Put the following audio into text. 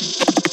you.